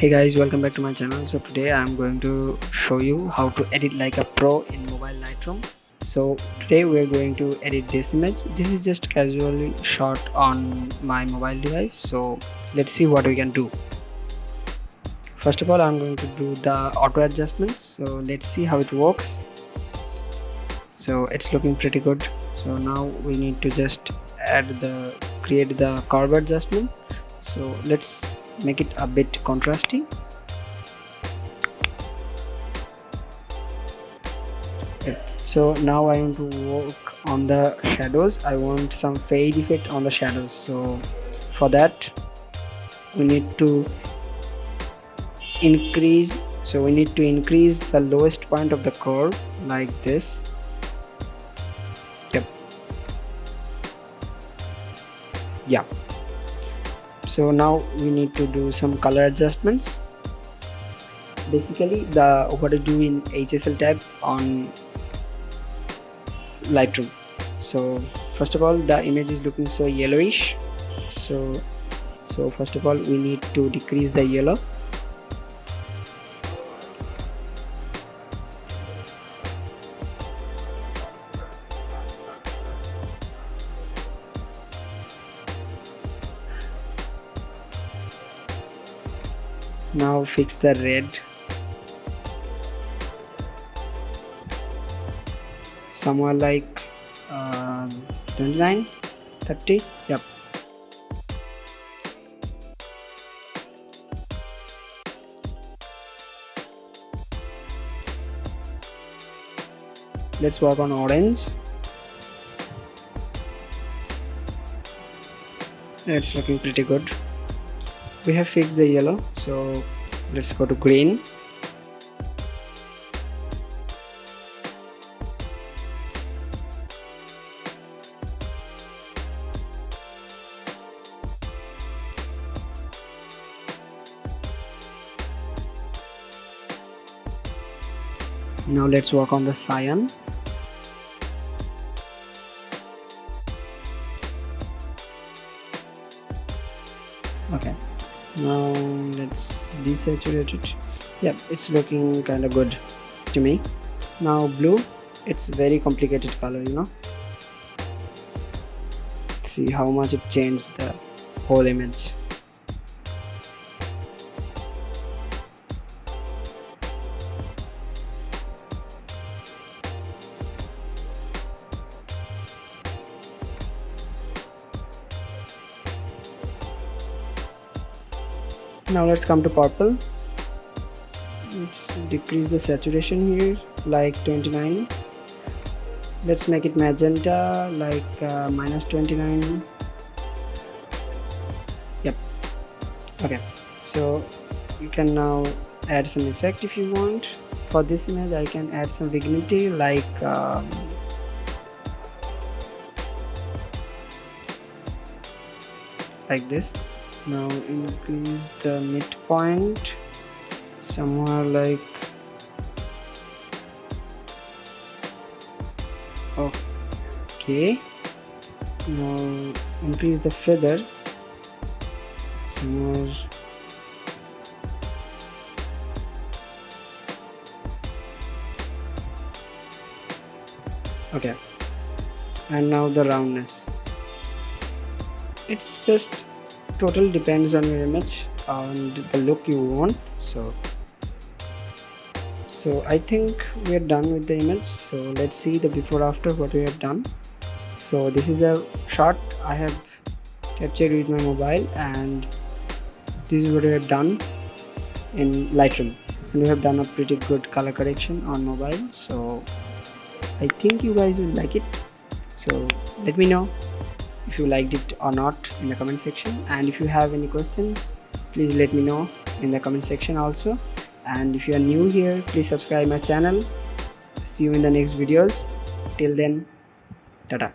hey guys welcome back to my channel. So today i'm going to show you how to edit like a pro in mobile lightroom. So today we're going to edit this image. This is just casually shot on my mobile device. So let's see what we can do. First of all i'm going to do the auto adjustment. So let's see how it works. So it's looking pretty good. So now we need to just add the create the curve adjustment. So let's make it a bit contrasty so now I want to work on the shadows. I want some fade effect on the shadows. So for that we need to increase so we need to increase the lowest point of the curve like this. Yep. Yeah so now we need to do some color adjustments. Basically the what to do in HSL tab on Lightroom. So first of all the image is looking so yellowish. So so first of all we need to decrease the yellow now fix the red. Somewhere like uh, 29 30 yep. Let's work on orange. It's looking pretty good we have fixed the yellow so let's go to green. Now let's work on the cyan. Okay now let's desaturate it yep it's looking kind of good to me. Now blue it's very complicated color you know. See how much it changed the whole image now let's come to purple. Let's decrease the saturation here like 29 let's make it magenta like uh, minus 29 yep. Okay. So you can now add some effect if you want. For this image I can add some vignette like um, like this now increase the midpoint somewhere like okay. Now increase the feather somewhere okay. And now the roundness. It's just total depends on your image and the look you want so. So I think we are done with the image so let's see the before after what we have done. So this is a shot I have captured with my mobile and this is what we have done in Lightroom. And we have done a pretty good color correction on mobile so I think you guys will like it. So let me know if you liked it or not in the comment section. And if you have any questions please let me know in the comment section also. And if you are new here please subscribe my channel. See you in the next videos. Till then tata